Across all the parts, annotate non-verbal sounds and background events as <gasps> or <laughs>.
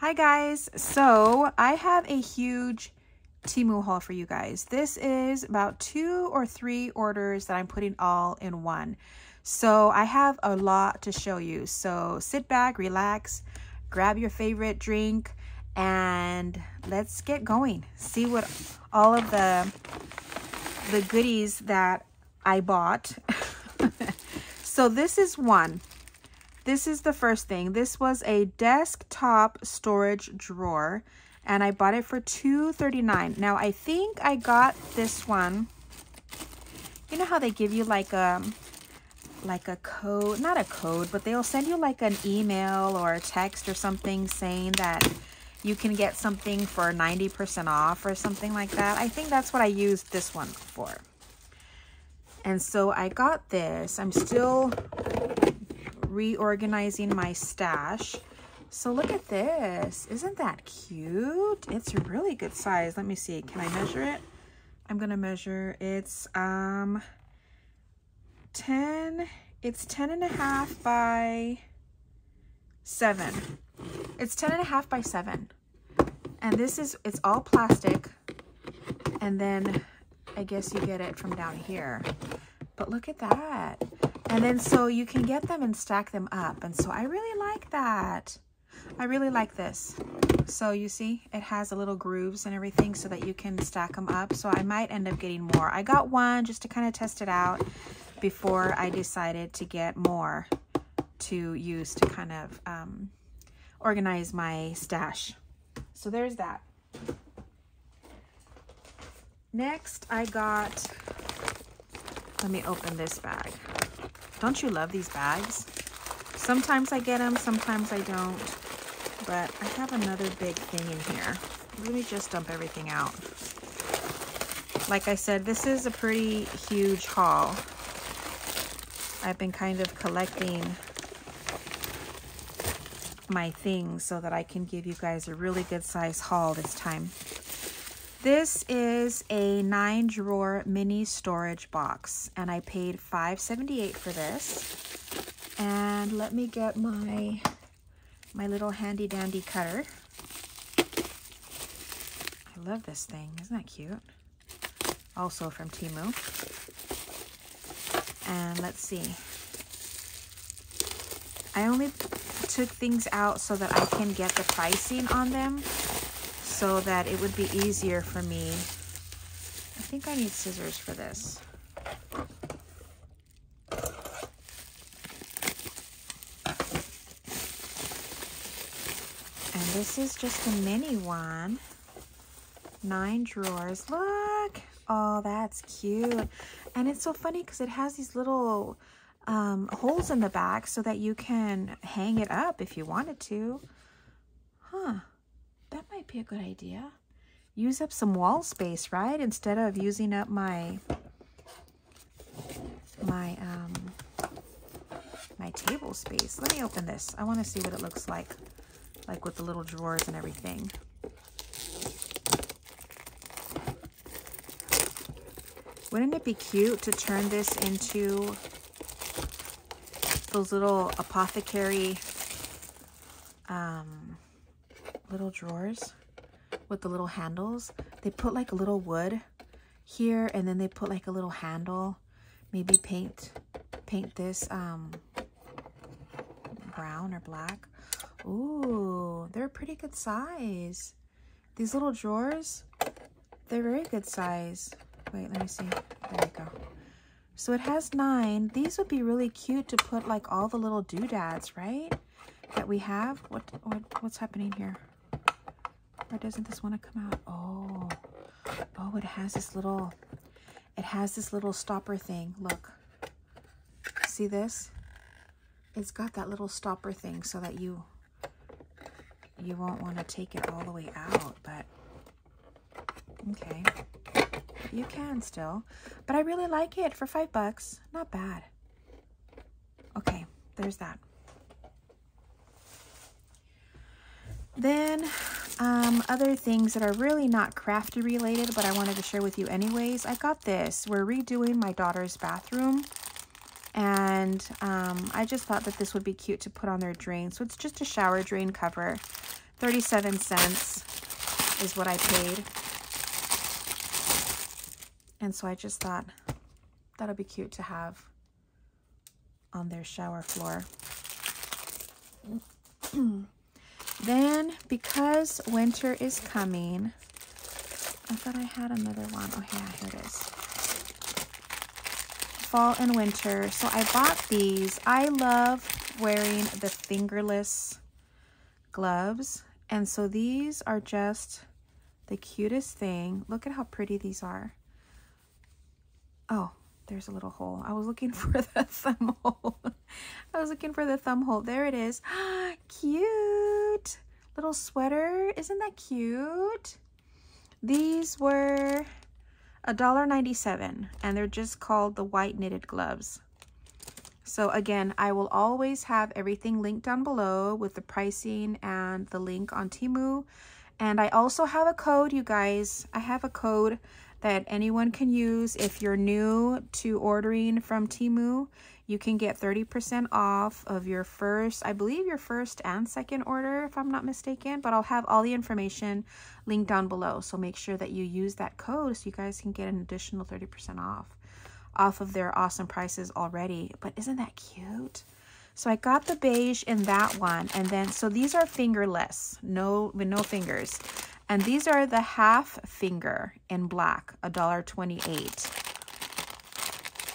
Hi guys, so I have a huge Temu haul for you guys. This is about two or three orders that I'm putting all in one. So I have a lot to show you. So sit back, relax, grab your favorite drink, and let's get going. See what all of the the goodies that I bought. <laughs> so this is one. This is the first thing. This was a desktop storage drawer and I bought it for $2.39. Now I think I got this one. You know how they give you like a like a code, not a code, but they'll send you like an email or a text or something saying that you can get something for 90% off or something like that. I think that's what I used this one for. And so I got this. I'm still reorganizing my stash. So look at this. Isn't that cute? It's a really good size. Let me see. Can I measure it? I'm going to measure. It's um 10. It's 10 and a half by 7. It's 10 and a half by 7. And this is, it's all plastic. And then I guess you get it from down here. But look at that. And then so you can get them and stack them up. And so I really like that. I really like this. So you see, it has a little grooves and everything so that you can stack them up. So I might end up getting more. I got one just to kind of test it out before I decided to get more to use to kind of um, organize my stash. So there's that. Next, I got, let me open this bag. Don't you love these bags? Sometimes I get them, sometimes I don't. But I have another big thing in here. Let me just dump everything out. Like I said, this is a pretty huge haul. I've been kind of collecting my things so that I can give you guys a really good size haul this time. This is a nine drawer mini storage box and I paid $5.78 for this. And let me get my, my little handy dandy cutter. I love this thing, isn't that cute? Also from Temu. And let's see. I only took things out so that I can get the pricing on them so that it would be easier for me. I think I need scissors for this. And this is just a mini one. Nine drawers. Look. Oh, that's cute. And it's so funny because it has these little um, holes in the back so that you can hang it up if you wanted to. Huh that might be a good idea. Use up some wall space, right? Instead of using up my my um my table space. Let me open this. I want to see what it looks like, like with the little drawers and everything. Wouldn't it be cute to turn this into those little apothecary um, little drawers with the little handles. They put like a little wood here and then they put like a little handle. Maybe paint paint this um, brown or black. Ooh, they're a pretty good size. These little drawers, they're very good size. Wait, let me see. There we go. So it has nine. These would be really cute to put like all the little doodads, right? That we have. What, what what's happening here? Why doesn't this want to come out? Oh, oh, it has this little, it has this little stopper thing. Look, see this? It's got that little stopper thing so that you, you won't want to take it all the way out, but okay. You can still, but I really like it for five bucks. Not bad. Okay, there's that. Then um, other things that are really not crafty related, but I wanted to share with you anyways. I got this. We're redoing my daughter's bathroom. And um, I just thought that this would be cute to put on their drain. So it's just a shower drain cover 37 cents is what I paid. And so I just thought that'll be cute to have on their shower floor. <clears throat> then, because winter is coming, I thought I had another one. Oh, yeah, here it is. Fall and winter. So I bought these. I love wearing the fingerless gloves. And so these are just the cutest thing. Look at how pretty these are. Oh, there's a little hole. I was looking <laughs> for the thumb hole. <laughs> I was looking for the thumb hole. There it is. <gasps> cute. Little sweater. Isn't that cute? These were $1.97 and they're just called the white knitted gloves. So again, I will always have everything linked down below with the pricing and the link on Temu. And I also have a code, you guys. I have a code that anyone can use. If you're new to ordering from Temu, you can get 30% off of your first, I believe your first and second order, if I'm not mistaken. But I'll have all the information linked down below. So make sure that you use that code so you guys can get an additional 30% off off of their awesome prices already. But isn't that cute? So I got the beige in that one. And then, so these are fingerless, no, with no fingers. And these are the half finger in black, a dollar twenty-eight.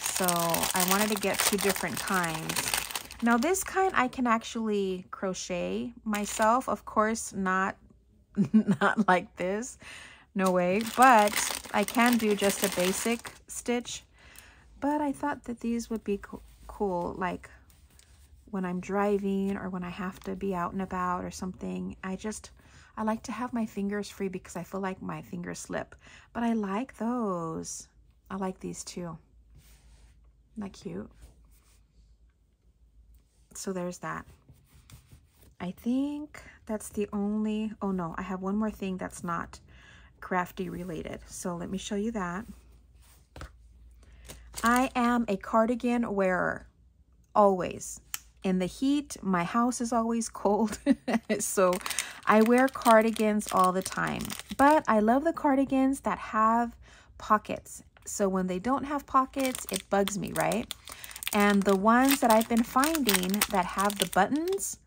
So I wanted to get two different kinds. Now this kind I can actually crochet myself. Of course, not, <laughs> not like this. No way. But I can do just a basic stitch but I thought that these would be co cool, like when I'm driving or when I have to be out and about or something. I just, I like to have my fingers free because I feel like my fingers slip. But I like those. I like these too. Isn't that cute? So there's that. I think that's the only, oh no, I have one more thing that's not crafty related. So let me show you that. I am a cardigan wearer, always. In the heat, my house is always cold, <laughs> so I wear cardigans all the time. But I love the cardigans that have pockets. So when they don't have pockets, it bugs me, right? And the ones that I've been finding that have the buttons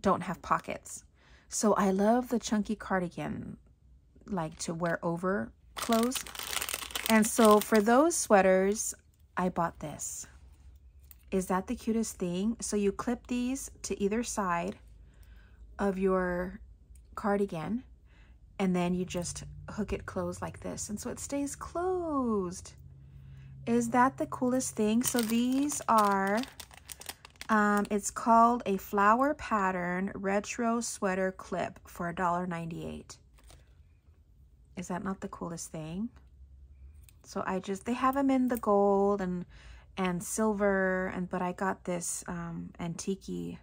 don't have pockets. So I love the chunky cardigan, like to wear over clothes. And so for those sweaters, I bought this. Is that the cutest thing? So you clip these to either side of your cardigan and then you just hook it closed like this. And so it stays closed. Is that the coolest thing? So these are, um, it's called a flower pattern retro sweater clip for $1.98. Is that not the coolest thing? So I just, they have them in the gold and and silver, and but I got this um, antique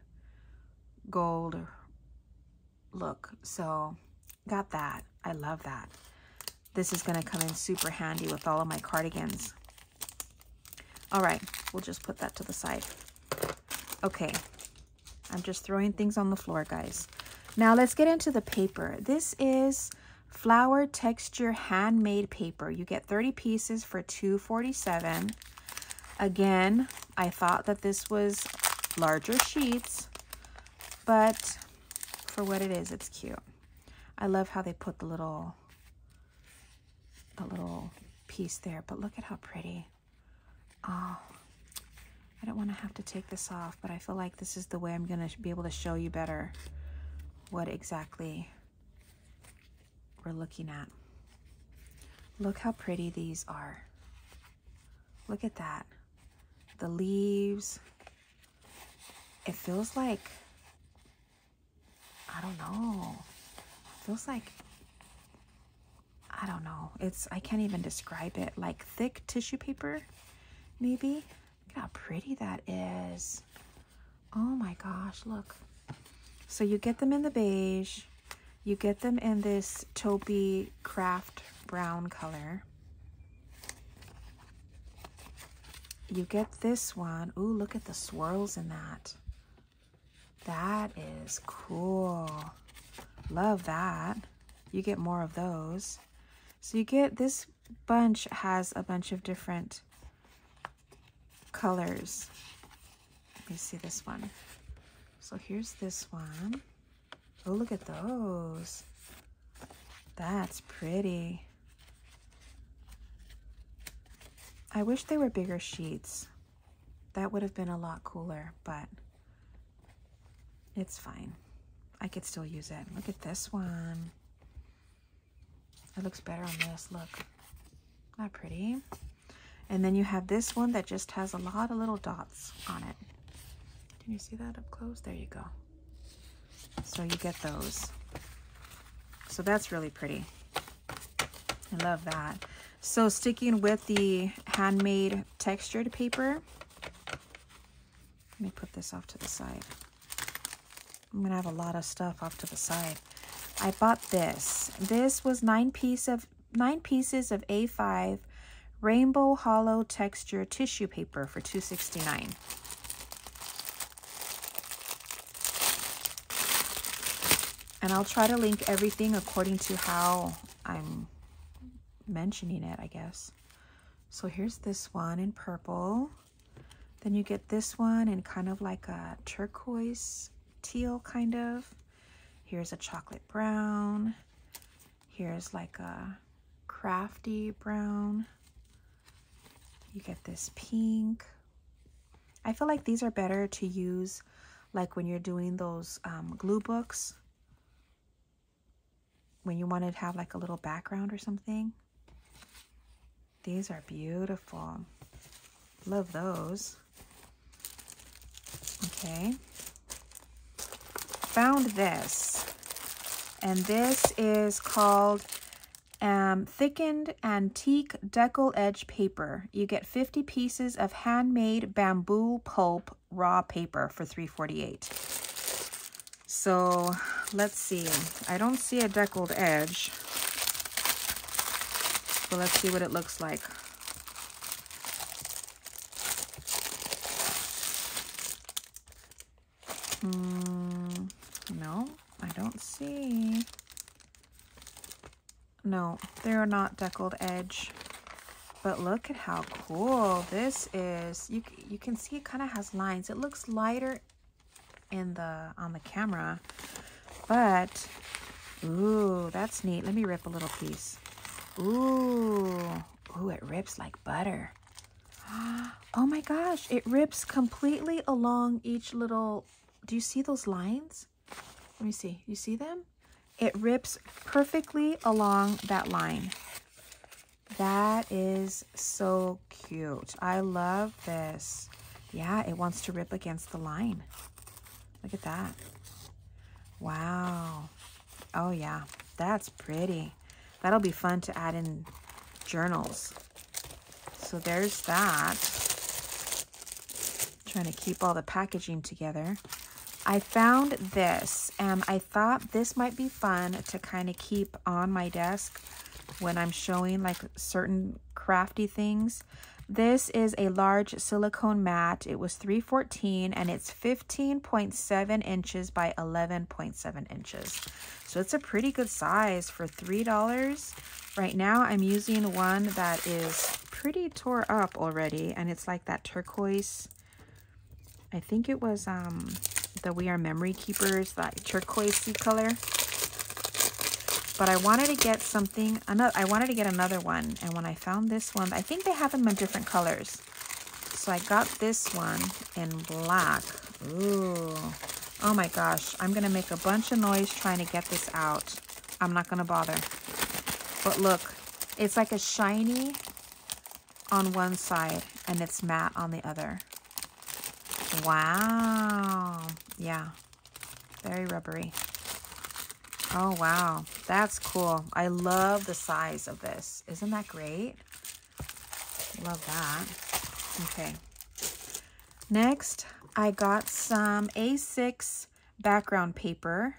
gold look. So got that. I love that. This is going to come in super handy with all of my cardigans. All right, we'll just put that to the side. Okay, I'm just throwing things on the floor, guys. Now let's get into the paper. This is flower texture handmade paper. You get 30 pieces for 247. Again, I thought that this was larger sheets, but for what it is, it's cute. I love how they put the little, the little piece there, but look at how pretty. Oh, I don't want to have to take this off, but I feel like this is the way I'm going to be able to show you better what exactly we're looking at. Look how pretty these are. Look at that. The leaves. It feels like, I don't know. Feels like, I don't know. It's, I can't even describe it. Like thick tissue paper, maybe. Look how pretty that is. Oh my gosh, look. So you get them in the beige. You get them in this taupey craft brown color. You get this one. Ooh, look at the swirls in that. That is cool. Love that. You get more of those. So you get, this bunch has a bunch of different colors. Let me see this one. So here's this one. Oh, look at those. That's pretty. I wish they were bigger sheets. That would have been a lot cooler, but it's fine. I could still use it. Look at this one. It looks better on this. Look. Not pretty. And then you have this one that just has a lot of little dots on it. Can you see that up close? There you go. So you get those. So that's really pretty. I love that. So sticking with the handmade textured paper, let me put this off to the side. I'm gonna have a lot of stuff off to the side. I bought this. This was nine piece of nine pieces of A5 rainbow hollow texture tissue paper for 269. And I'll try to link everything according to how I'm mentioning it, I guess. So here's this one in purple. Then you get this one in kind of like a turquoise teal kind of. Here's a chocolate brown. Here's like a crafty brown. You get this pink. I feel like these are better to use like when you're doing those um, glue books. When you want to have like a little background or something. These are beautiful. Love those. Okay. Found this. And this is called um, Thickened Antique Deckle Edge Paper. You get 50 pieces of handmade bamboo pulp raw paper for 348 So let's see. I don't see a deckled edge. So let's see what it looks like. Hmm, no, I don't see. They're not deckled edge. But look at how cool this is. You, you can see it kind of has lines. It looks lighter in the on the camera. But, ooh, that's neat. Let me rip a little piece. Ooh, ooh, it rips like butter. <gasps> Oh my gosh, it rips completely along each little, do you see those lines? Let me see, you see them? It rips perfectly along that line. That is so cute. I love this. Yeah, it wants to rip against the line. Look at that. Wow. Oh yeah, that's pretty. That'll be fun to add in journals. So there's that. Trying to keep all the packaging together. I found this and I thought this might be fun to kind of keep on my desk when I'm showing like certain crafty things. This is a large silicone mat. It was 314 and it's 15.7 inches by 11.7 inches. So it's a pretty good size for $3. Right now I'm using one that is pretty tore up already and it's like that turquoise. I think it was um the We Are Memory Keepers, that turquoisey color. But I wanted to get something, another. I wanted to get another one. And when I found this one, I think they have them in different colors. So I got this one in black. Ooh. Oh my gosh. I'm going to make a bunch of noise trying to get this out. I'm not going to bother. But look, it's like a shiny on one side and it's matte on the other. Wow. Yeah. Very rubbery. Oh, wow. That's cool. I love the size of this. Isn't that great? Love that. Okay. Next, I got some A6 background paper.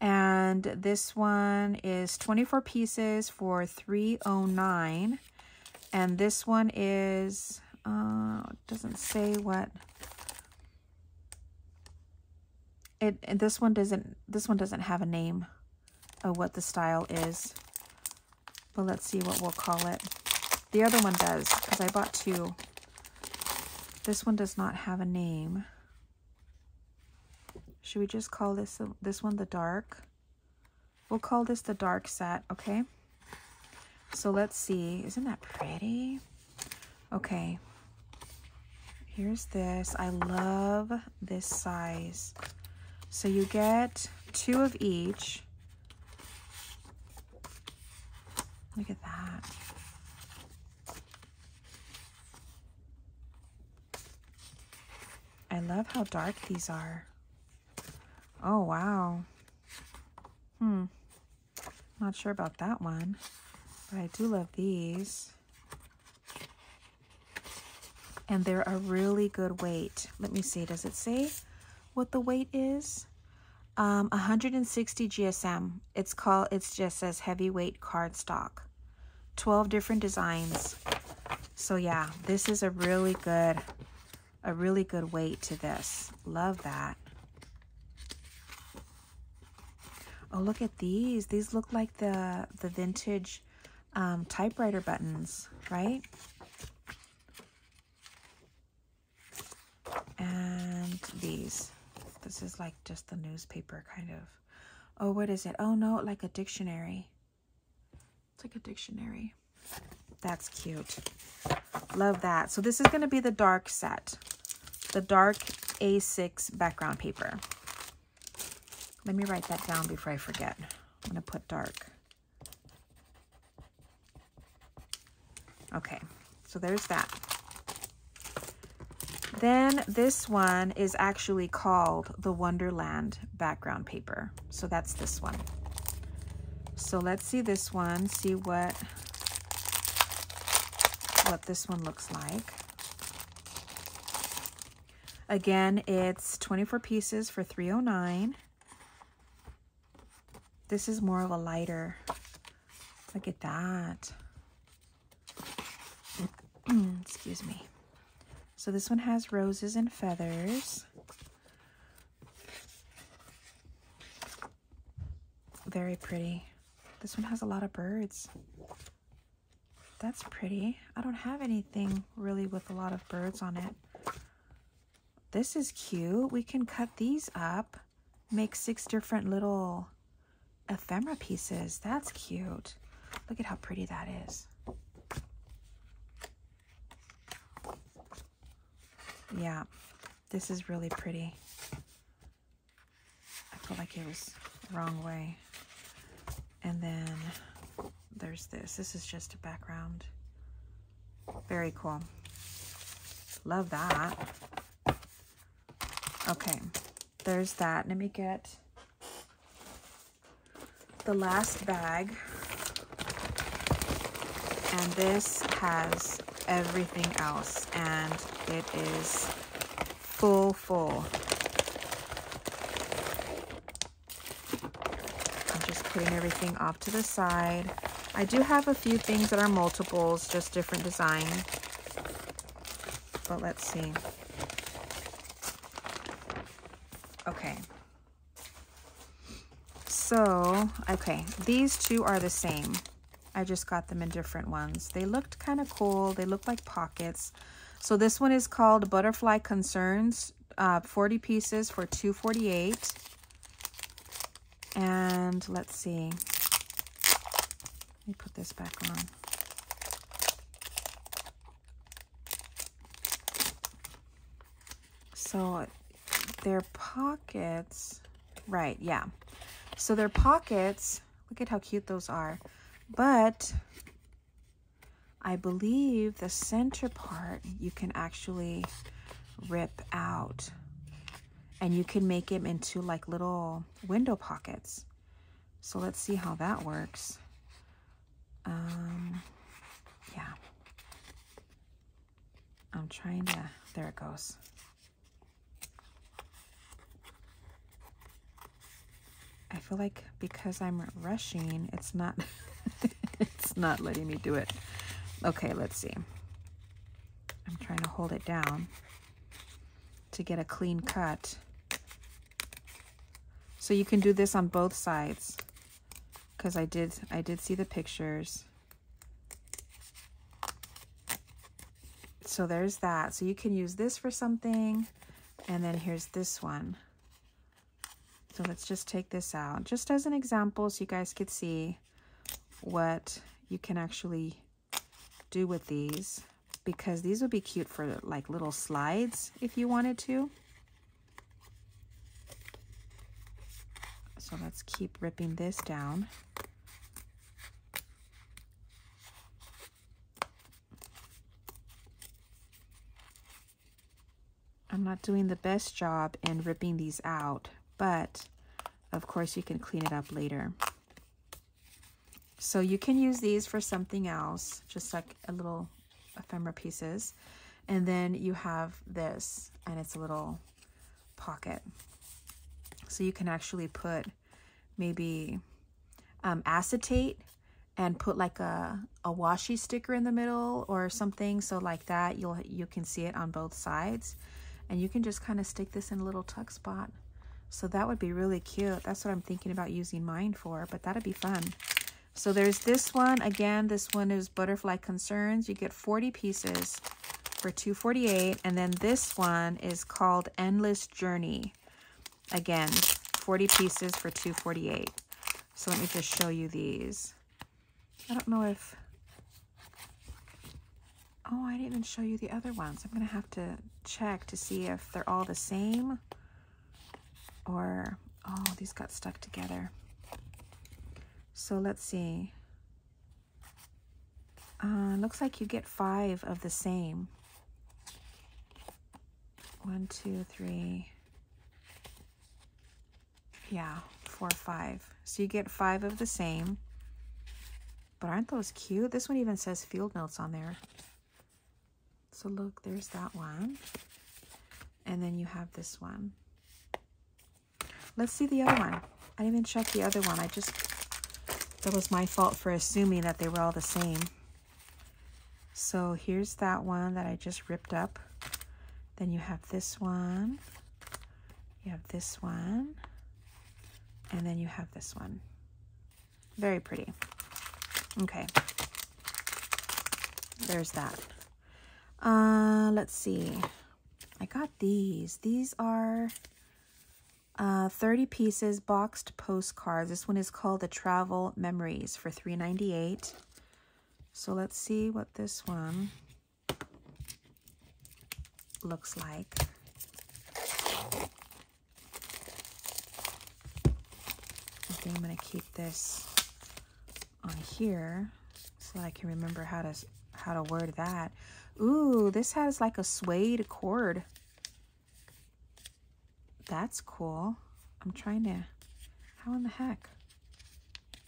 And this one is 24 pieces for 309 And this one is, uh, doesn't say what. It, and this one doesn't, this one doesn't have a name. of what the style is. But let's see what we'll call it. The other one does, because I bought two. This one does not have a name. Should we just call this this one the dark? We'll call this the dark set, okay? So let's see. Isn't that pretty? Okay. Here's this. I love this size. So you get two of each. Look at that. I love how dark these are. Oh, wow. Hmm. Not sure about that one, but I do love these. And they're a really good weight. Let me see, does it say what the weight is? Um, 160 GSM. It's called, it just says heavyweight cardstock. 12 different designs. So yeah, this is a really good, a really good weight to this. Love that. Oh, look at these. These look like the, the vintage um, typewriter buttons, right? And these. This is like just the newspaper kind of. Oh, what is it? Oh, no, like a dictionary. It's like a dictionary. That's cute. Love that. So this is going to be the dark set. The dark A6 background paper. Let me write that down before I forget. I'm going to put dark. Okay, so there's that. Then this one is actually called the Wonderland background paper. So that's this one. So let's see this one, see what, what this one looks like. Again, it's 24 pieces for 309 this is more of a lighter. Look at that. <clears throat> Excuse me. So this one has roses and feathers. Very pretty. This one has a lot of birds. That's pretty. I don't have anything really with a lot of birds on it. This is cute. We can cut these up, make six different little ephemera pieces. That's cute. Look at how pretty that is. Yeah, this is really pretty. I feel like it was wrong way. And then there's this. This is just a background. Very cool. Love that. Okay, there's that. Let me get the last bag. And this has everything else. And it is full, full. I'm just putting everything off to the side. I do have a few things that are multiples, just different design. But let's see. Okay. So, okay, these two are the same. I just got them in different ones. They looked kind of cool. They look like pockets. So this one is called Butterfly Concerns, uh, 40 pieces for 248. And let's see. Let me put this back on. So their pockets, right, yeah. So their pockets, look at how cute those are. But I believe the center part you can actually rip out and you can make them into like little window pockets. So let's see how that works. Um, yeah. I'm trying to, there it goes. I feel like because I'm rushing, it's not, <laughs> <laughs> it's not letting me do it. Okay, let's see. I'm trying to hold it down to get a clean cut. So you can do this on both sides. because I did I did see the pictures. So there's that. So you can use this for something. And then here's this one. So let's just take this out just as an example so you guys could see what you can actually do with these because these would be cute for like little slides if you wanted to. So let's keep ripping this down. I'm not doing the best job in ripping these out, but of course you can clean it up later. So you can use these for something else, just like a little ephemera pieces. And then you have this, and it's a little pocket. So you can actually put maybe um, acetate and put like a, a washi sticker in the middle or something. So like that, you'll you can see it on both sides. And you can just kind of stick this in a little tuck spot. So that would be really cute. That's what I'm thinking about using mine for, but that'd be fun. So there's this one. Again, this one is Butterfly Concerns. You get 40 pieces for 248 And then this one is called Endless Journey. Again, 40 pieces for 248 So let me just show you these. I don't know if... Oh, I didn't even show you the other ones. I'm going to have to check to see if they're all the same or, oh, these got stuck together. So let's see. Uh, looks like you get five of the same. One, two, three. Yeah, four, five. So you get five of the same. But aren't those cute? This one even says field notes on there. So look, there's that one. And then you have this one. Let's see the other one. I didn't even check the other one. I just, that was my fault for assuming that they were all the same. So here's that one that I just ripped up. Then you have this one. You have this one. And then you have this one. Very pretty. Okay. There's that. Uh, let's see. I got these. These are uh, 30 pieces boxed postcards. This one is called the Travel Memories for $3.98. So let's see what this one looks like. I think I'm going to keep this on here so I can remember how to how to word that. Ooh, this has like a suede cord that's cool. I'm trying to... How in the heck?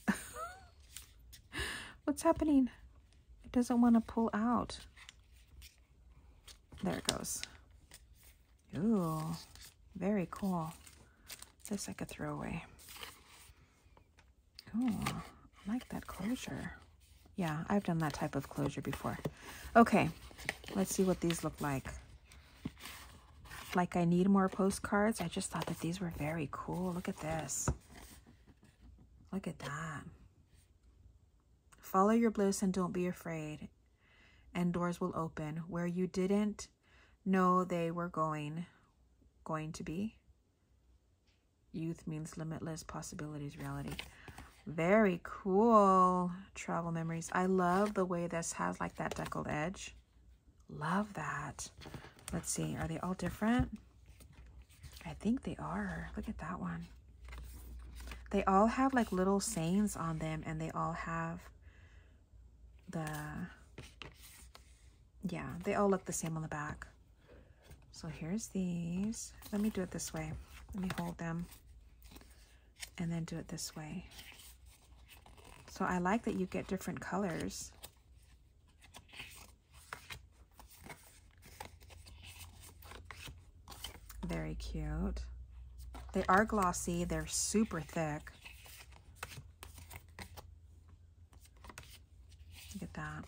<laughs> What's happening? It doesn't want to pull out. There it goes. Ooh, very cool. This I could throw away. Ooh, I like that closure. Yeah, I've done that type of closure before. Okay, let's see what these look like like I need more postcards. I just thought that these were very cool. Look at this. Look at that. Follow your bliss and don't be afraid. And doors will open where you didn't know they were going going to be. Youth means limitless possibilities, reality. Very cool travel memories. I love the way this has like that deckled edge. Love that. Let's see, are they all different? I think they are. Look at that one. They all have like little sayings on them and they all have the, yeah, they all look the same on the back. So here's these. Let me do it this way. Let me hold them and then do it this way. So I like that you get different colors. Very cute. They are glossy. They're super thick. Look at that.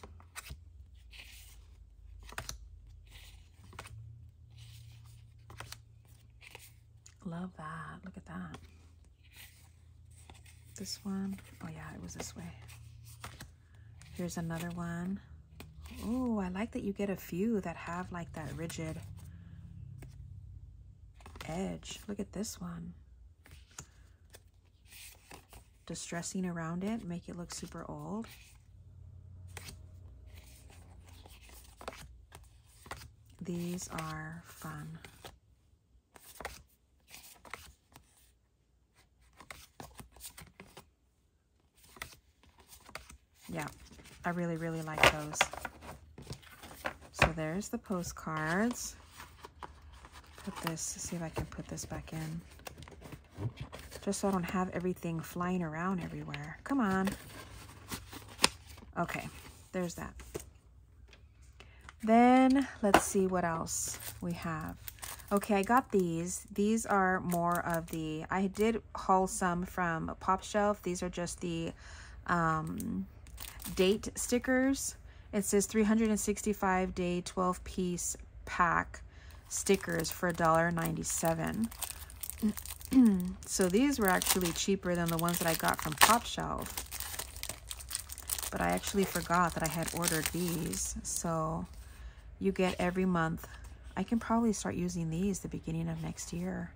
Love that. Look at that. this one? Oh yeah, it was this way. Here's another one. Oh, I like that you get a few that have like that rigid edge. Look at this one. Distressing around it, make it look super old. These are fun. Yeah, I really, really like those. So there's the postcards. Put this, see if I can put this back in. Just so I don't have everything flying around everywhere. Come on. Okay, there's that. Then let's see what else we have. Okay, I got these. These are more of the, I did haul some from Pop Shelf. These are just the um, date stickers. It says 365 day 12 piece pack stickers for $1.97. <clears throat> so these were actually cheaper than the ones that I got from Pop Shelf. But I actually forgot that I had ordered these. So you get every month. I can probably start using these the beginning of next year.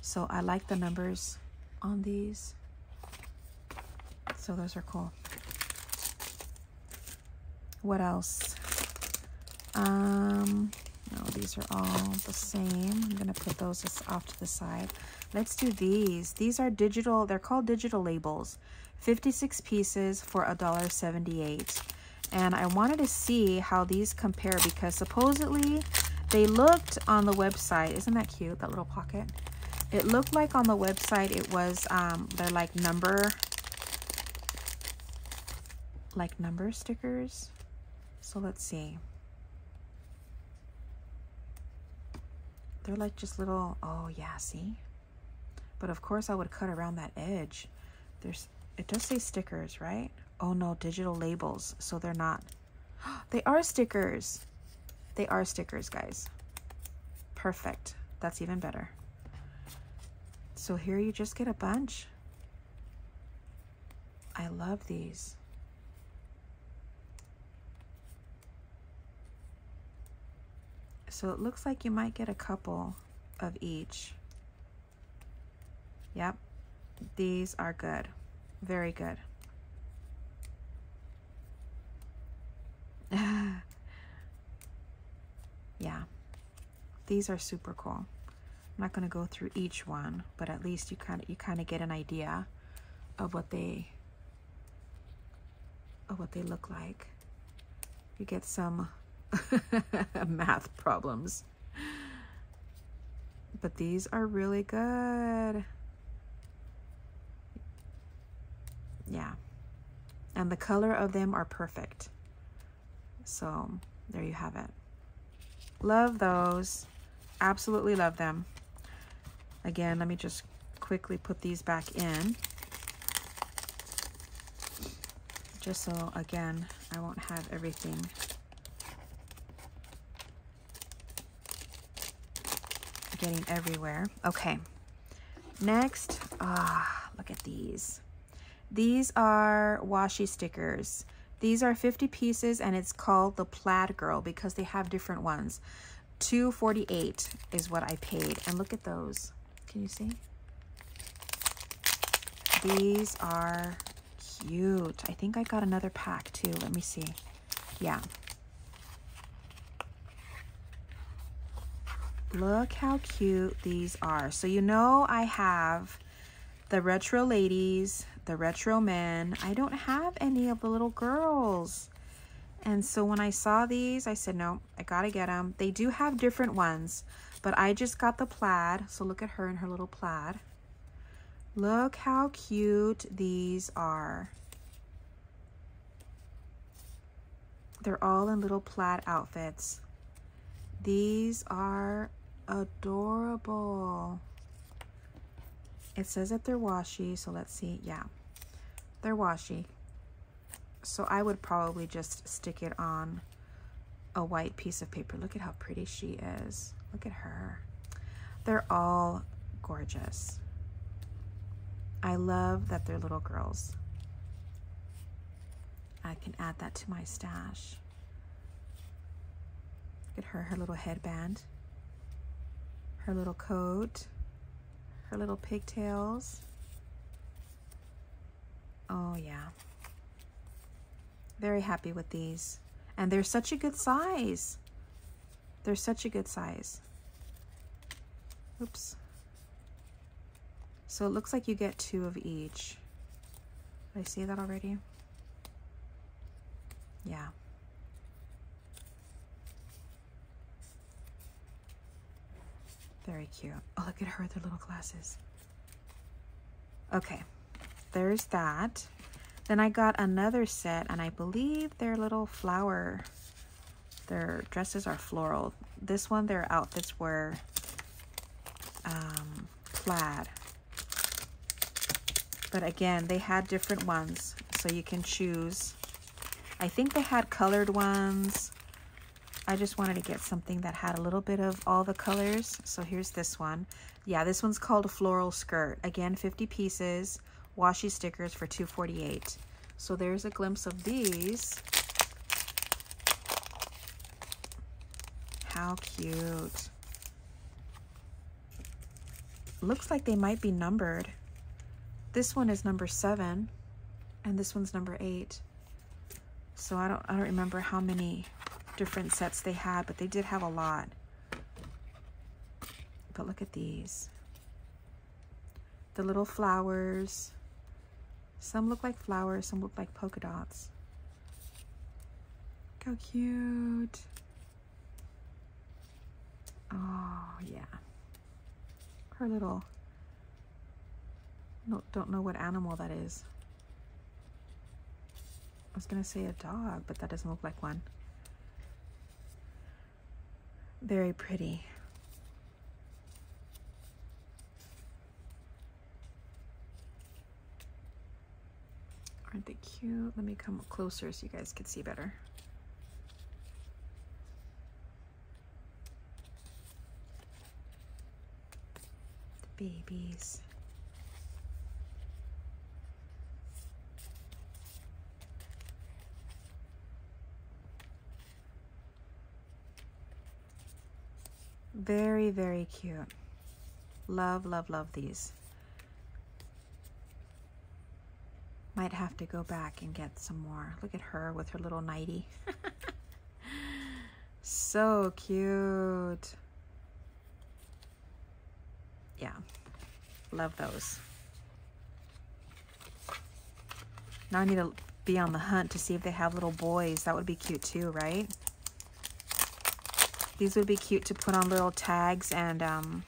So I like the numbers on these. So those are cool. What else? Um, no, these are all the same. I'm going to put those off to the side. Let's do these. These are digital. They're called digital labels. 56 pieces for $1.78. And I wanted to see how these compare because supposedly they looked on the website. Isn't that cute, that little pocket? It looked like on the website it was, um, they're like number, like number stickers. So let's see. They're like just little, oh yeah, see? But of course I would cut around that edge. There's, it does say stickers, right? Oh no, digital labels. So they're not, <gasps> they are stickers. They are stickers, guys. Perfect. That's even better. So here you just get a bunch. I love these. So it looks like you might get a couple of each. Yep, these are good. Very good. <laughs> yeah, these are super cool. I'm not going to go through each one, but at least you kind of you kind of get an idea of what they of what they look like. You get some <laughs> math problems. But these are really good. Yeah. And the color of them are perfect. So there you have it. Love those. Absolutely love them. Again, let me just quickly put these back in. Just so, again, I won't have everything getting everywhere. Okay. Next, ah, look at these. These are washi stickers. These are 50 pieces and it's called the Plaid Girl because they have different ones. 248 is what I paid. And look at those. Can you see? These are cute. I think I got another pack too. Let me see. Yeah. Look how cute these are. So you know I have the retro ladies, the retro men. I don't have any of the little girls. And so when I saw these, I said, no, I gotta get them. They do have different ones, but I just got the plaid. So look at her in her little plaid. Look how cute these are. They're all in little plaid outfits. These are adorable. It says that they're washi, so let's see. Yeah, they're washi. So I would probably just stick it on a white piece of paper. Look at how pretty she is. Look at her. They're all gorgeous. I love that they're little girls. I can add that to my stash. Look at her, her little headband, her little coat, her little pigtails. Oh yeah. Very happy with these. And they're such a good size. They're such a good size. Oops. So it looks like you get two of each. Did I see that already? Yeah. Very cute. Oh, look at her with her little glasses. Okay, there's that. Then I got another set, and I believe their little flower, their dresses are floral. This one, their outfits were um, plaid. But again, they had different ones, so you can choose. I think they had colored ones. I just wanted to get something that had a little bit of all the colors. So here's this one. Yeah, this one's called a floral skirt. Again, 50 pieces washi stickers for 248 so there's a glimpse of these how cute looks like they might be numbered this one is number seven and this one's number eight so I don't I don't remember how many different sets they had but they did have a lot but look at these the little flowers some look like flowers, some look like polka dots. Look how cute. Oh, yeah. Her little, no, don't know what animal that is. I was to say a dog, but that doesn't look like one. Very pretty. Aren't they cute? Let me come closer so you guys can see better. The babies. Very, very cute. Love, love, love these. Might have to go back and get some more. Look at her with her little nightie. <laughs> so cute. Yeah, love those. Now I need to be on the hunt to see if they have little boys. That would be cute too, right? These would be cute to put on little tags and um,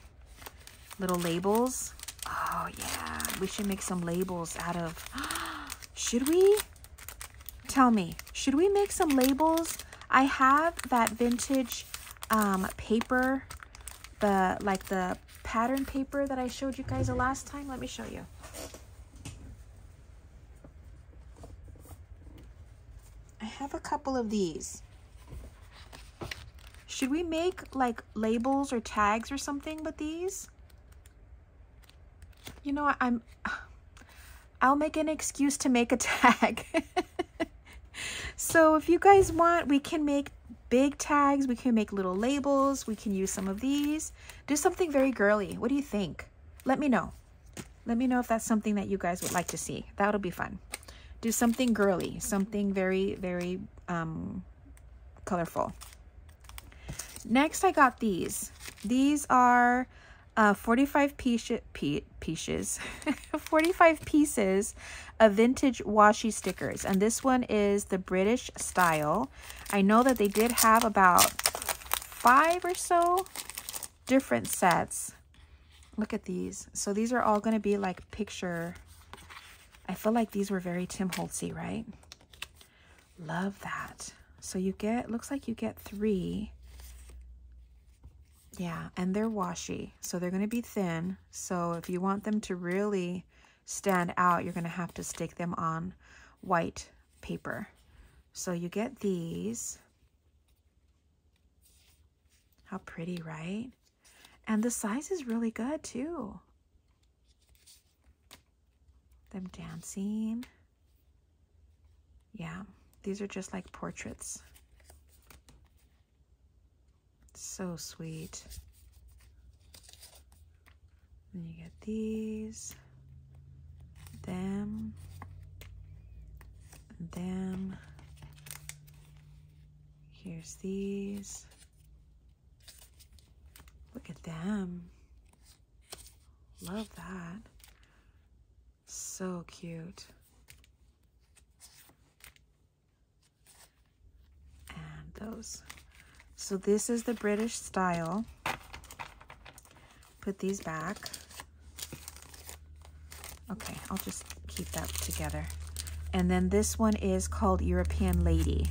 little labels. Oh yeah, we should make some labels out of <gasps> should we? Tell me, should we make some labels? I have that vintage um, paper, the like the pattern paper that I showed you guys the last time. Let me show you. I have a couple of these. Should we make like labels or tags or something with these? You know, I'm I'll make an excuse to make a tag. <laughs> so if you guys want, we can make big tags. We can make little labels. We can use some of these. Do something very girly. What do you think? Let me know. Let me know if that's something that you guys would like to see. That'll be fun. Do something girly, something very, very um, colorful. Next, I got these. These are uh, 45 pieces, pieces <laughs> 45 pieces of vintage washi stickers. And this one is the British style. I know that they did have about five or so different sets. Look at these. So these are all going to be like picture. I feel like these were very Tim Holtzy, right? Love that. So you get, looks like you get three yeah, and they're washi, so they're going to be thin. So if you want them to really stand out, you're going to have to stick them on white paper. So you get these. How pretty, right? And the size is really good too. them dancing. Yeah, these are just like portraits. So sweet. Then you get these, them, them. Here's these. Look at them. Love that. So cute. And those. So this is the British style. Put these back. Okay, I'll just keep that together. And then this one is called European Lady.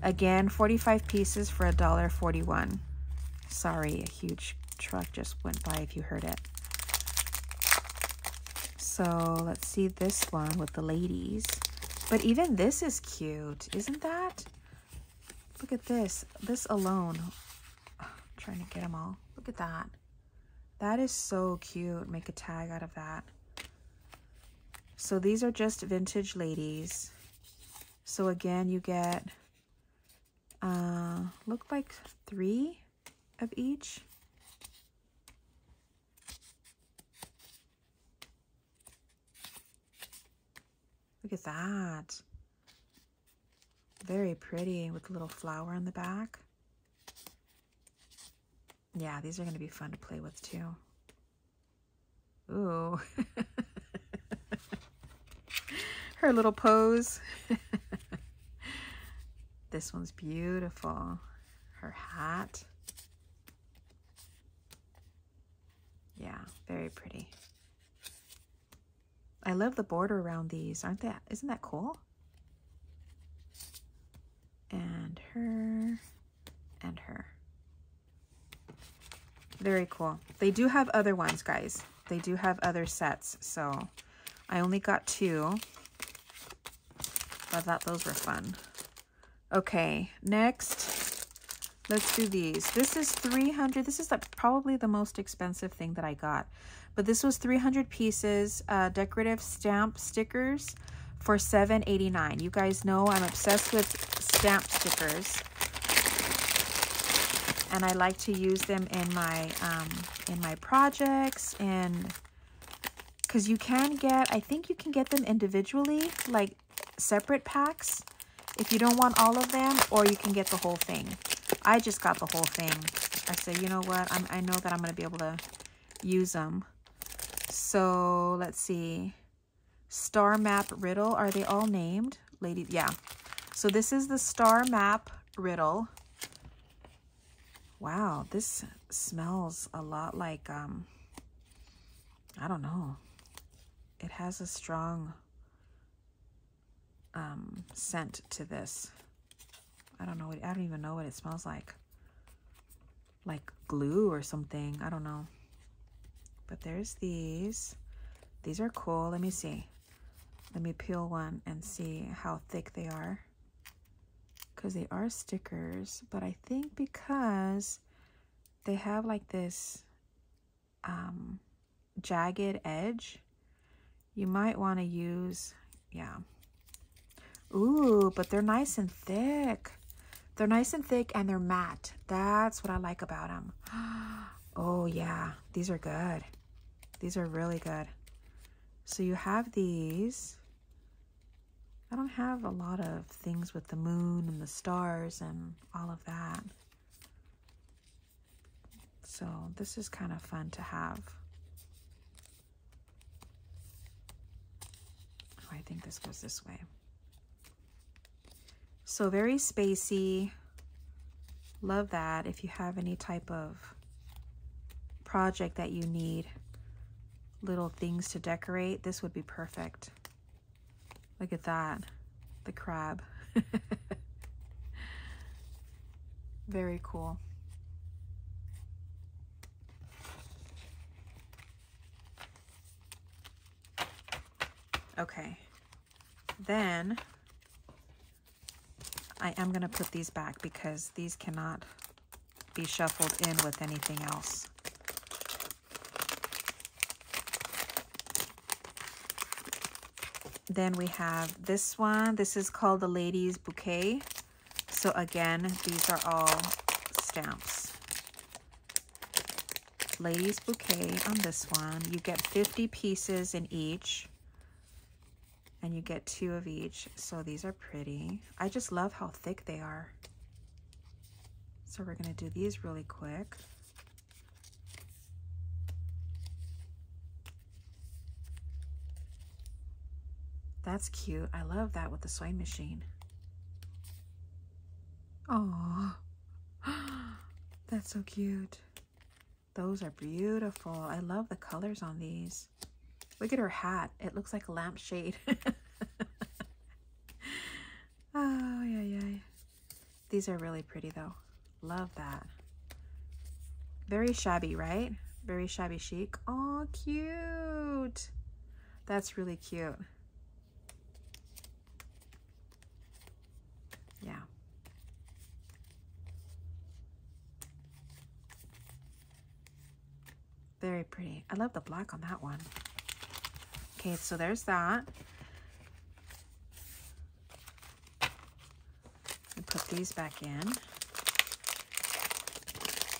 Again, 45 pieces for $1.41. Sorry, a huge truck just went by if you heard it. So let's see this one with the ladies. But even this is cute, isn't that? Look at this. This alone. <sighs> Trying to get them all. Look at that. That is so cute. Make a tag out of that. So these are just vintage ladies. So again, you get, uh, look like three of each. Look at that. Very pretty with a little flower on the back. Yeah, these are going to be fun to play with too. Ooh. <laughs> Her little pose. <laughs> this one's beautiful. Her hat. Yeah, very pretty. I love the border around these. Aren't that, isn't that cool? And her, and her. Very cool. They do have other ones, guys. They do have other sets. So I only got two. I thought those were fun. Okay, next, let's do these. This is 300. This is the, probably the most expensive thing that I got. But this was 300 pieces, uh, decorative stamp stickers for $7.89. You guys know I'm obsessed with stamp stickers. And I like to use them in my um, in my projects and because you can get, I think you can get them individually, like separate packs if you don't want all of them, or you can get the whole thing. I just got the whole thing. I said, you know what? I'm, I know that I'm going to be able to use them. So let's see. Star Map Riddle. Are they all named? Lady, yeah. So this is the Star Map Riddle. Wow, this smells a lot like, um, I don't know. It has a strong um, scent to this. I don't know. I don't even know what it smells like. Like glue or something. I don't know. But there's these. These are cool. Let me see. Let me peel one and see how thick they are. Because they are stickers. But I think because they have like this um, jagged edge, you might want to use, yeah, Ooh, but they're nice and thick. They're nice and thick and they're matte. That's what I like about them. <gasps> Oh, yeah. These are good. These are really good. So you have these. I don't have a lot of things with the moon and the stars and all of that. So this is kind of fun to have. Oh, I think this goes this way. So very spacey. Love that. If you have any type of project that you need little things to decorate, this would be perfect. Look at that. The crab. <laughs> very cool. Okay. Then I am going to put these back because these cannot be shuffled in with anything else. Then we have this one. This is called the Ladies Bouquet. So again, these are all stamps. Ladies Bouquet on this one. You get 50 pieces in each. And you get two of each. So these are pretty. I just love how thick they are. So we're going to do these really quick. That's cute. I love that with the sewing machine. Oh, <gasps> that's so cute. Those are beautiful. I love the colors on these. Look at her hat. It looks like a lampshade. <laughs> oh, yeah, yeah. These are really pretty though. Love that. Very shabby, right? Very shabby chic. Oh, cute. That's really cute. Yeah. Very pretty. I love the black on that one. Okay, so there's that. put these back in.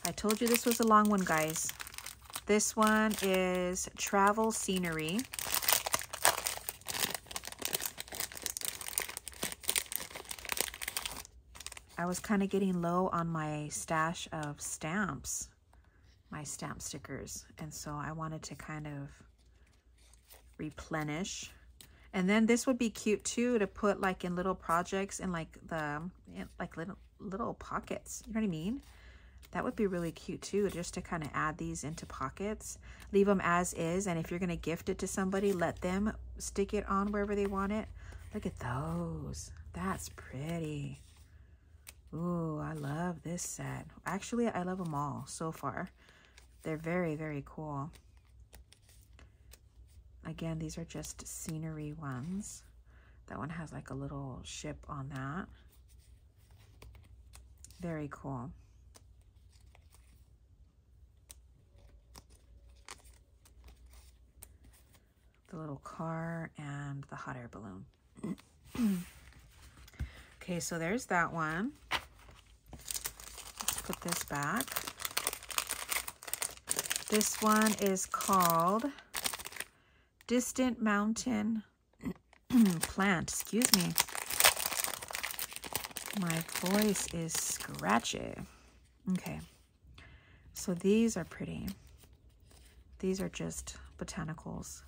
I told you this was a long one, guys. This one is Travel Scenery. I was kind of getting low on my stash of stamps, my stamp stickers. And so I wanted to kind of replenish. And then this would be cute too to put like in little projects in like the, in like little, little pockets. You know what I mean? That would be really cute too, just to kind of add these into pockets. Leave them as is, and if you're going to gift it to somebody, let them stick it on wherever they want it. Look at those. That's pretty. Ooh, I love this set. Actually, I love them all so far. They're very, very cool. Again, these are just scenery ones. That one has like a little ship on that. Very cool. The little car and the hot air balloon. <clears throat> okay, so there's that one put this back. This one is called Distant Mountain <clears throat> Plant. Excuse me. My voice is scratchy. Okay. So these are pretty. These are just botanicals.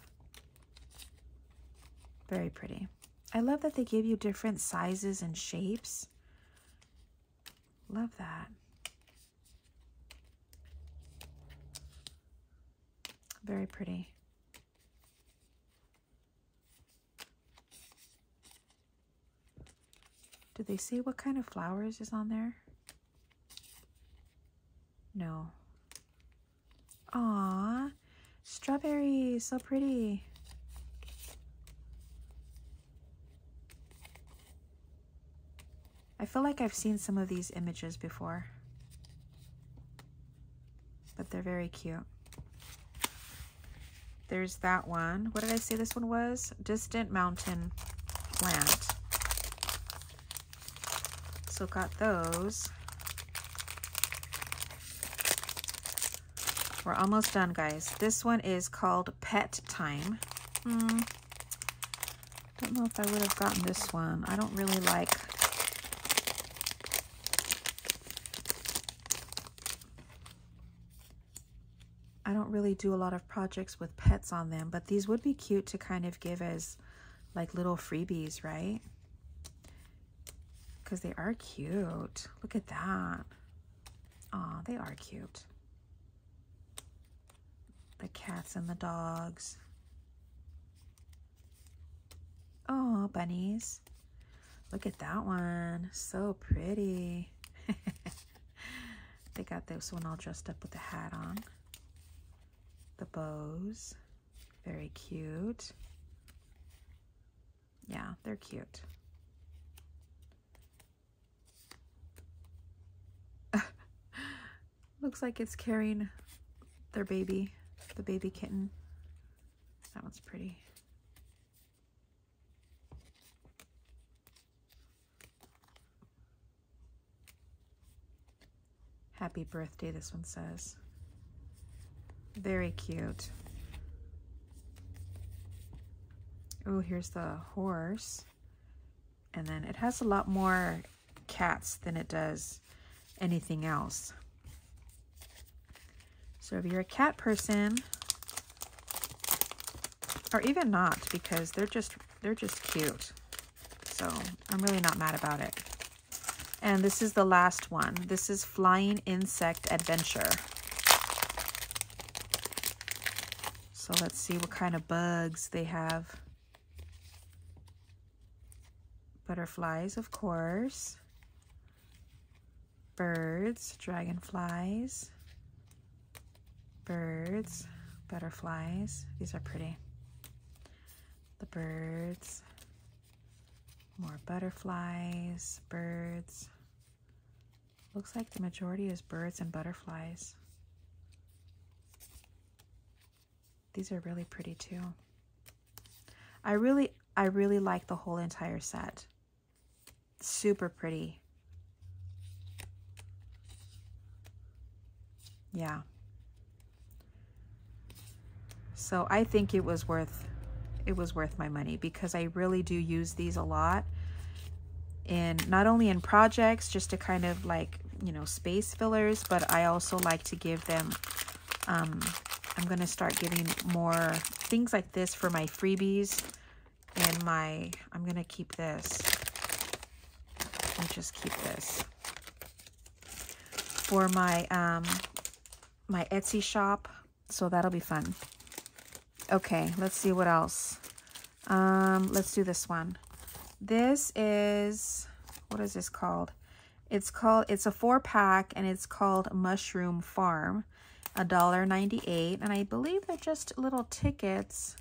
Very pretty. I love that they give you different sizes and shapes. Love that. Very pretty. Do they say what kind of flowers is on there? No. Aw, strawberries, so pretty. I feel like I've seen some of these images before, but they're very cute. There's that one. What did I say this one was? Distant Mountain Plant. So got those. We're almost done, guys. This one is called Pet Time. Hmm. Don't know if I would have gotten this one. I don't really like don't really do a lot of projects with pets on them, but these would be cute to kind of give as like little freebies, right? Because they are cute. Look at that. Aw, they are cute. The cats and the dogs. Oh, bunnies. Look at that one. So pretty. <laughs> they got this one all dressed up with a hat on the bows. Very cute. Yeah, they're cute. <laughs> Looks like it's carrying their baby, the baby kitten. That one's pretty. Happy birthday, this one says. Very cute. Oh, here's the horse. And then it has a lot more cats than it does anything else. So if you're a cat person, or even not, because they're just they're just cute. So I'm really not mad about it. And this is the last one. This is Flying Insect Adventure. So let's see what kind of bugs they have. Butterflies, of course. Birds, dragonflies. Birds, butterflies. These are pretty. The birds. More butterflies, birds. Looks like the majority is birds and butterflies. These are really pretty too. I really, I really like the whole entire set. Super pretty. Yeah. So I think it was worth it was worth my money because I really do use these a lot in not only in projects just to kind of like you know space fillers but I also like to give them um, I'm gonna start getting more things like this for my freebies and my I'm gonna keep this and just keep this for my um my Etsy shop so that'll be fun Okay, let's see what else. Um, let's do this one. This is, what is this called? It's called, it's a four pack and it's called Mushroom Farm. A dollar ninety-eight, And I believe they're just little tickets.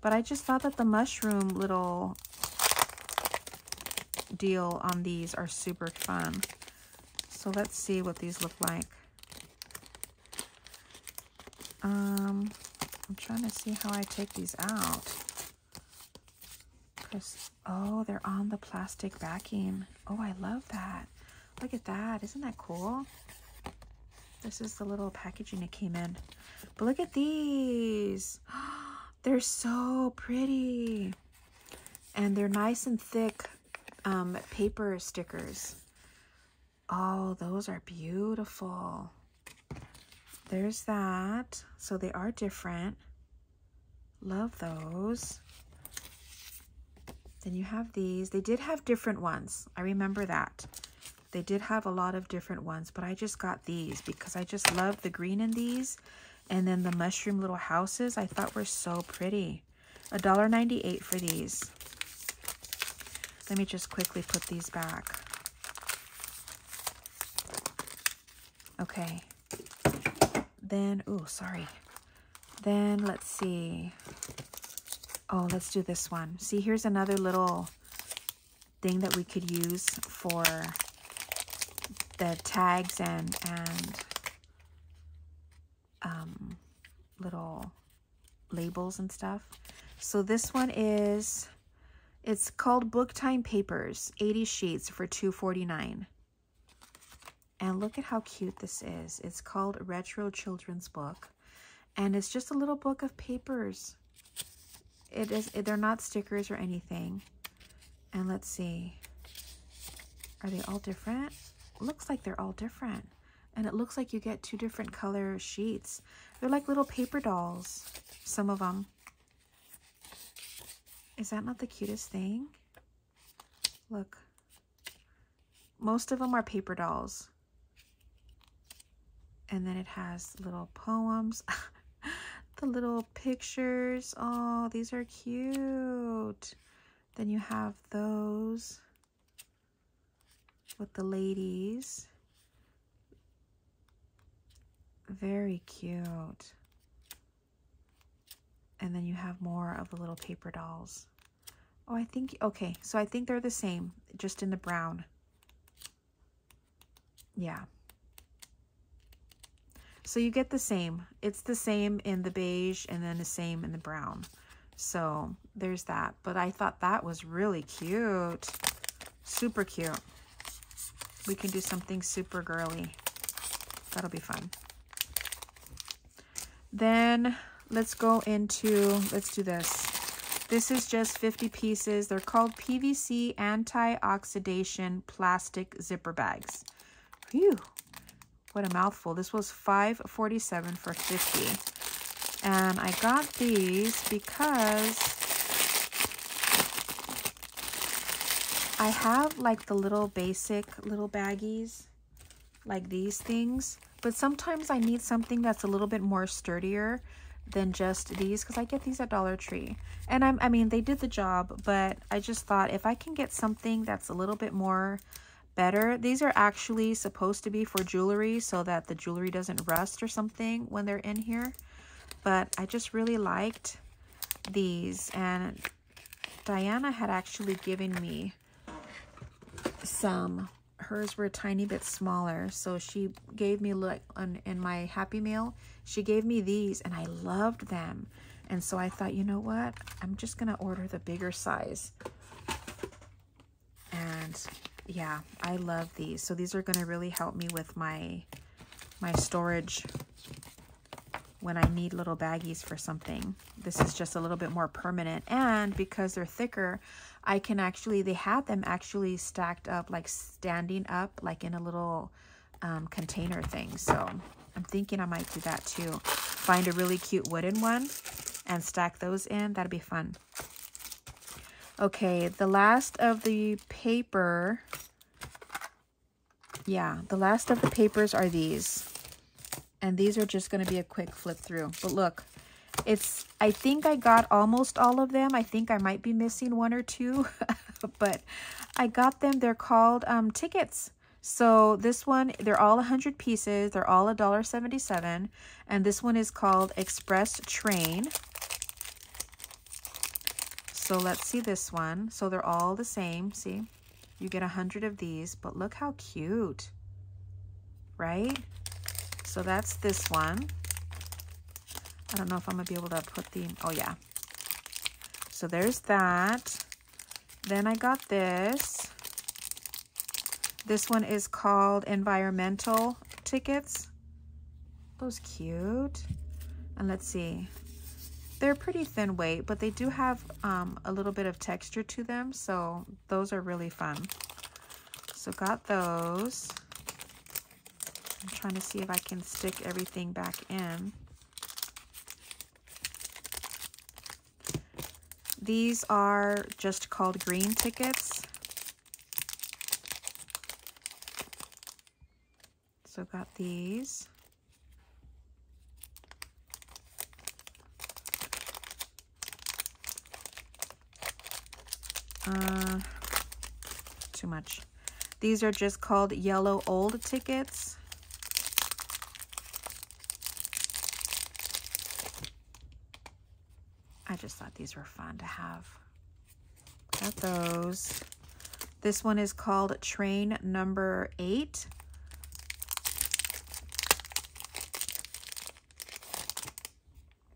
But I just thought that the mushroom little deal on these are super fun. So let's see what these look like. Um, I'm trying to see how I take these out. Because, oh, they're on the plastic backing. Oh, I love that. Look at that. Isn't that cool? This is the little packaging it came in. But look at these. <gasps> They're so pretty. And they're nice and thick um, paper stickers. Oh, those are beautiful. There's that. So they are different. Love those. Then you have these. They did have different ones. I remember that. They did have a lot of different ones, but I just got these because I just love the green in these. And then the mushroom little houses I thought were so pretty. $1.98 for these. Let me just quickly put these back. Okay. Then, oh, sorry. Then let's see. Oh, let's do this one. See, here's another little thing that we could use for the tags and and um, little labels and stuff. So this one is, it's called Book Time Papers, 80 sheets for 249 and look at how cute this is. It's called Retro Children's Book. And it's just a little book of papers. It is, they're not stickers or anything. And let's see. Are they all different? Looks like they're all different. And it looks like you get two different color sheets. They're like little paper dolls. Some of them. Is that not the cutest thing? Look. Most of them are paper dolls. And then it has little poems. <laughs> the little pictures. Oh, these are cute. Then you have those with the ladies. Very cute. And then you have more of the little paper dolls. Oh, I think, okay, so I think they're the same, just in the brown. Yeah. So you get the same. It's the same in the beige and then the same in the brown. So there's that. But I thought that was really cute. Super cute. We can do something super girly. That'll be fun. Then let's go into, let's do this. This is just 50 pieces. They're called PVC anti-oxidation plastic zipper bags. Phew, what a mouthful. This was 5.47 for 50. And I got these because I have like the little basic little baggies, like these things. But sometimes I need something that's a little bit more sturdier than just these because I get these at Dollar Tree. And I'm, I mean, they did the job, but I just thought if I can get something that's a little bit more better. These are actually supposed to be for jewelry so that the jewelry doesn't rust or something when they're in here. But I just really liked these. And Diana had actually given me some hers were a tiny bit smaller. So she gave me, like, on, in my Happy Meal, she gave me these and I loved them. And so I thought, you know what? I'm just going to order the bigger size. And yeah, I love these. So these are going to really help me with my, my storage when I need little baggies for something. This is just a little bit more permanent. And because they're thicker, I can actually, they have them actually stacked up, like standing up, like in a little um, container thing. So I'm thinking I might do that too. Find a really cute wooden one and stack those in. That'd be fun. Okay, the last of the paper. Yeah, the last of the papers are these. And these are just going to be a quick flip through. But look, it's, I think I got almost all of them. I think I might be missing one or two, <laughs> but I got them. They're called um, tickets. So this one, they're all 100 pieces. They're all $1.77. And this one is called Express Train. So let's see this one. So they're all the same. See, you get 100 of these, but look how cute, right? So that's this one. I don't know if I'm going to be able to put the, oh yeah. So there's that. Then I got this. This one is called Environmental Tickets. Those cute. And let's see. They're pretty thin weight, but they do have um, a little bit of texture to them. So those are really fun. So got those. I'm trying to see if I can stick everything back in. These are just called green tickets. So got these. Uh, too much. These are just called yellow old tickets. Just thought these were fun to have. Got those. This one is called Train Number 8.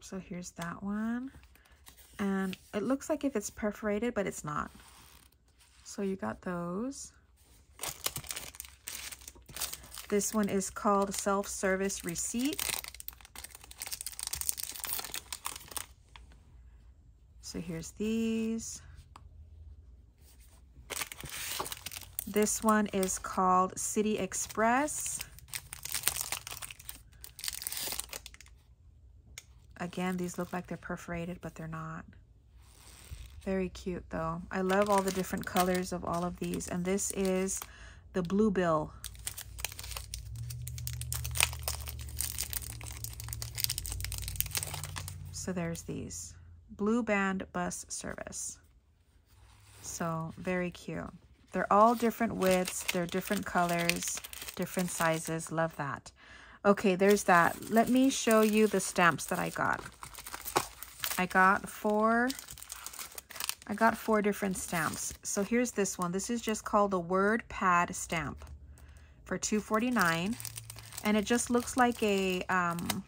So here's that one. And it looks like if it's perforated, but it's not. So you got those. This one is called Self-Service Receipt. So here's these. This one is called City Express. Again, these look like they're perforated, but they're not. Very cute, though. I love all the different colors of all of these. And this is the Bluebill. So there's these. Blue Band Bus Service. So very cute. They're all different widths. They're different colors, different sizes. Love that. Okay, there's that. Let me show you the stamps that I got. I got four, I got four different stamps. So here's this one. This is just called the Word Pad stamp for $2.49. And it just looks like a, um,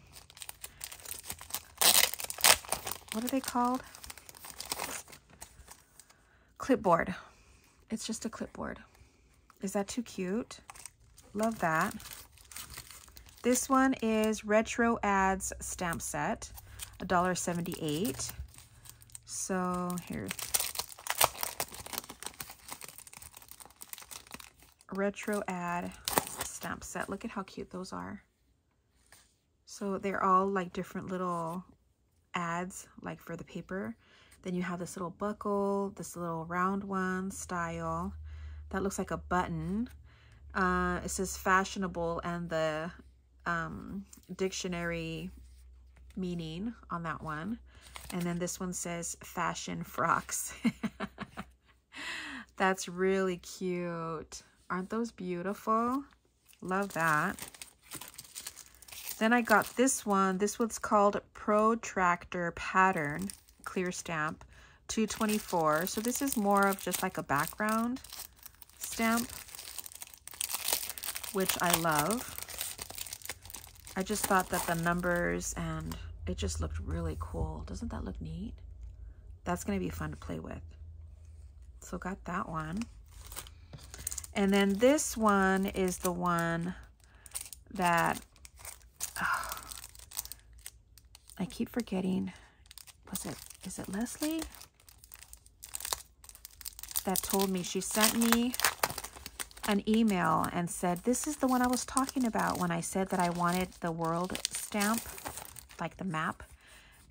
what are they called? Clipboard. It's just a clipboard. Is that too cute? Love that. This one is Retro Ads stamp set, $1.78. So here. Retro Ad stamp set. Look at how cute those are. So they're all like different little ads, like for the paper. Then you have this little buckle, this little round one style. That looks like a button. Uh, it says fashionable and the um, dictionary meaning on that one. And then this one says fashion frocks. <laughs> That's really cute. Aren't those beautiful? Love that. Then I got this one. This one's called Protractor Pattern Clear Stamp 224. So this is more of just like a background stamp, which I love. I just thought that the numbers and it just looked really cool. Doesn't that look neat? That's going to be fun to play with. So got that one. And then this one is the one that oh, I keep forgetting. Was it, is it Leslie? That told me, she sent me an email and said, this is the one I was talking about when I said that I wanted the world stamp, like the map.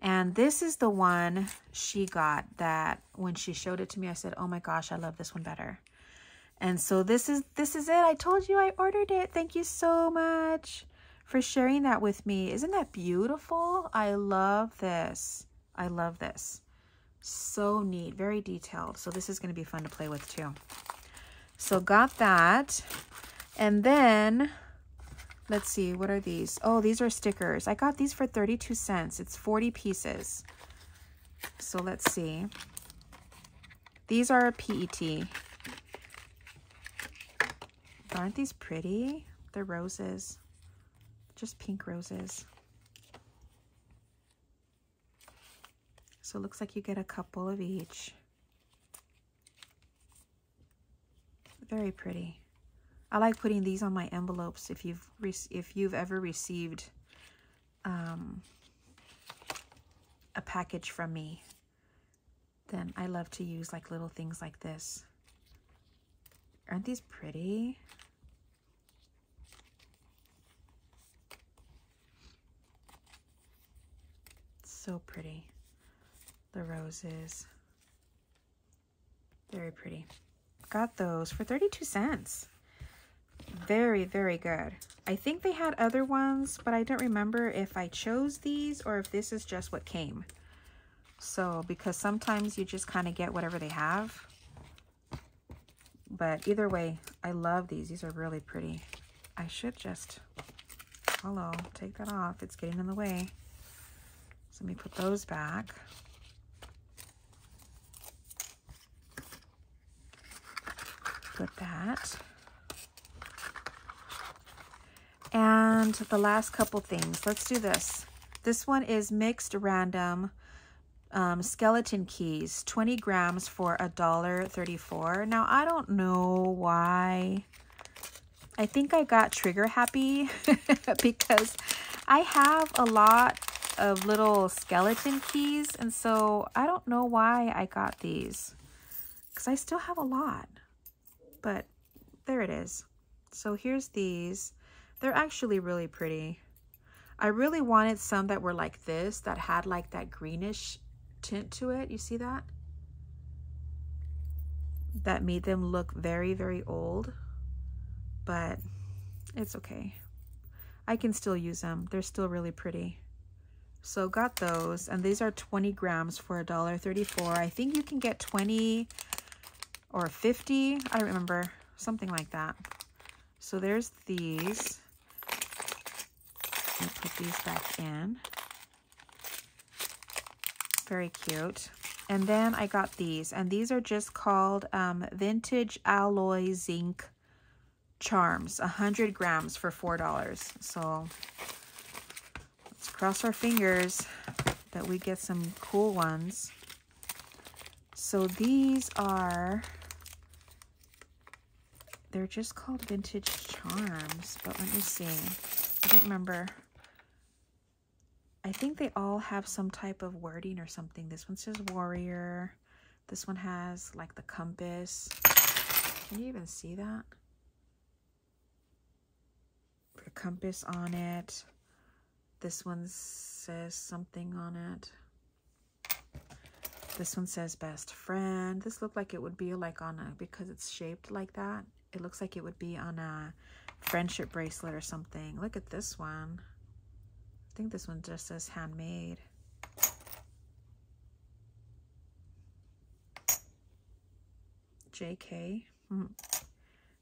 And this is the one she got that when she showed it to me, I said, oh my gosh, I love this one better. And so this is this is it. I told you I ordered it. Thank you so much for sharing that with me. Isn't that beautiful? I love this. I love this. So neat, very detailed. So this is going to be fun to play with too. So got that. And then, let's see, what are these? Oh, these are stickers. I got these for 32 cents. It's 40 pieces. So let's see. These are a PET. Aren't these pretty? They're roses. Just pink roses. So it looks like you get a couple of each. Very pretty. I like putting these on my envelopes if you've if you've ever received um, a package from me. Then I love to use like little things like this. Aren't these pretty? So pretty. The roses. Very pretty. Got those for 32 cents. Very, very good. I think they had other ones, but I don't remember if I chose these or if this is just what came. So, because sometimes you just kind of get whatever they have. But either way, I love these. These are really pretty. I should just, hello, take that off. It's getting in the way. So let me put those back. Put that. And the last couple things. Let's do this. This one is mixed random um, skeleton keys, 20 grams for a dollar 34. Now, I don't know why. I think I got trigger happy <laughs> because I have a lot of little skeleton keys. And so I don't know why I got these because I still have a lot, but there it is. So here's these. They're actually really pretty. I really wanted some that were like this, that had like that greenish tint to it. You see that? That made them look very, very old, but it's okay. I can still use them. They're still really pretty. So got those, and these are 20 grams for a dollar 34. I think you can get 20 or 50. I don't remember, something like that. So there's these. Let me put these back in. Very cute. And then I got these, and these are just called um, Vintage Alloy Zinc Charms, 100 grams for $4. So cross our fingers that we get some cool ones. So these are, they're just called vintage charms, but let me see. I don't remember. I think they all have some type of wording or something. This one says warrior. This one has like the compass. Can you even see that? The compass on it. This one says something on it. This one says best friend. This looked like it would be like on a, because it's shaped like that. It looks like it would be on a friendship bracelet or something. Look at this one. I think this one just says handmade. JK. Mm.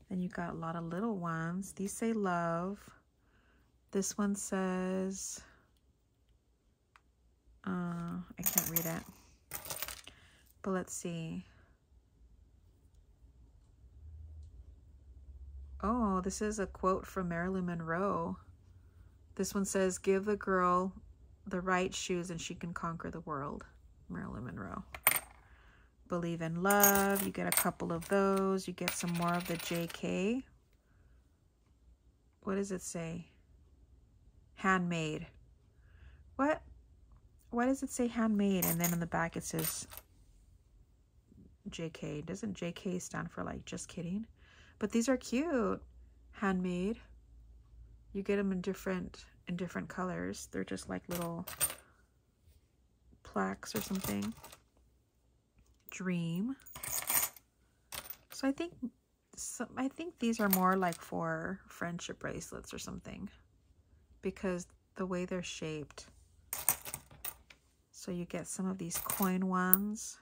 Then you got a lot of little ones. These say love. This one says, uh, I can't read it. But let's see. Oh, this is a quote from Marilyn Monroe. This one says, give the girl the right shoes and she can conquer the world. Marilyn Monroe. Believe in love. You get a couple of those. You get some more of the JK. What does it say? Handmade. What? Why does it say handmade? And then in the back it says JK. Doesn't JK stand for like just kidding? But these are cute. Handmade. You get them in different in different colors. They're just like little plaques or something. Dream. So I think so I think these are more like for friendship bracelets or something because the way they're shaped. So you get some of these coin ones.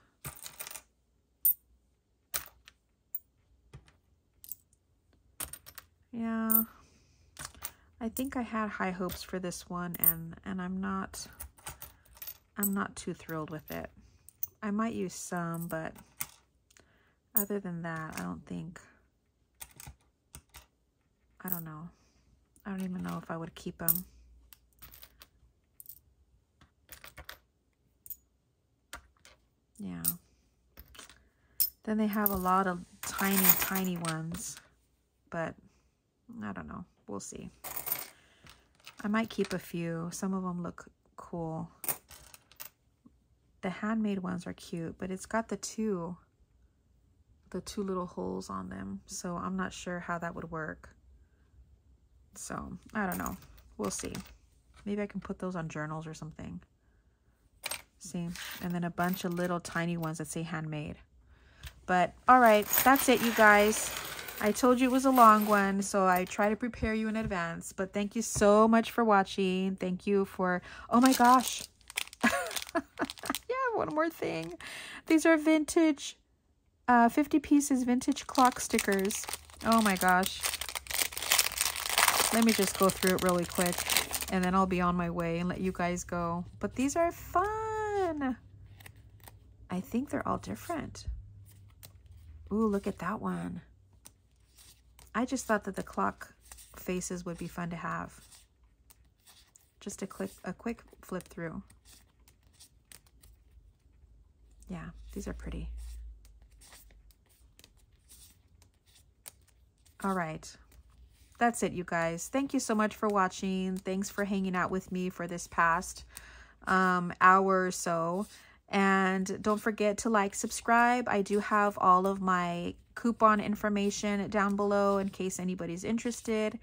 Yeah. I think I had high hopes for this one and and I'm not I'm not too thrilled with it. I might use some, but other than that, I don't think I don't know. I don't even know if I would keep them. Yeah. Then they have a lot of tiny, tiny ones, but I don't know. We'll see. I might keep a few. Some of them look cool. The handmade ones are cute, but it's got the two, the two little holes on them. So I'm not sure how that would work. So I don't know. We'll see. Maybe I can put those on journals or something. See? And then a bunch of little tiny ones that say handmade. But all right, that's it, you guys. I told you it was a long one, so I try to prepare you in advance. But thank you so much for watching. Thank you for... Oh my gosh. <laughs> yeah, one more thing. These are vintage, uh, 50 pieces vintage clock stickers. Oh my gosh. Let me just go through it really quick. And then I'll be on my way and let you guys go. But these are fun. I think they're all different. Ooh, look at that one. I just thought that the clock faces would be fun to have. Just a click, a quick flip through. Yeah, these are pretty. All right. That's it, you guys. Thank you so much for watching. Thanks for hanging out with me for this past um, hour or so. And don't forget to like, subscribe. I do have all of my coupon information down below in case anybody's interested.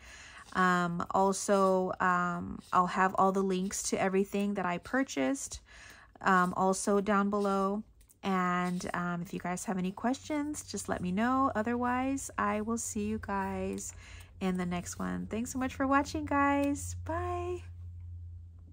Um, also, um, I'll have all the links to everything that I purchased um, also down below. And um, if you guys have any questions, just let me know. Otherwise, I will see you guys in the next one. Thanks so much for watching, guys. Bye.